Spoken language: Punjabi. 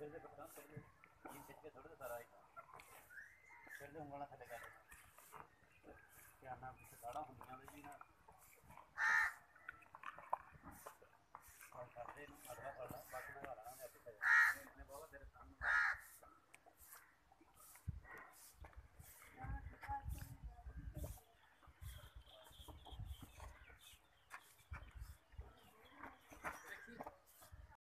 ਸਿਰ ਦੇ ਪੱਟਾਂ ਥੋੜੇ ਇਹ ਖਿੱਚ ਕੇ ਥੋੜੇ ਸਾਰਾ ਸਿਰ ਦੇ ਉਂਗਲਾਂ ਥੱਲੇ ਕਰ ਧਿਆਨ ਨਾਲ ਕਾੜਾ ਹੁੰਦੀਆਂ ਨੇ ਜੀ ਨਾ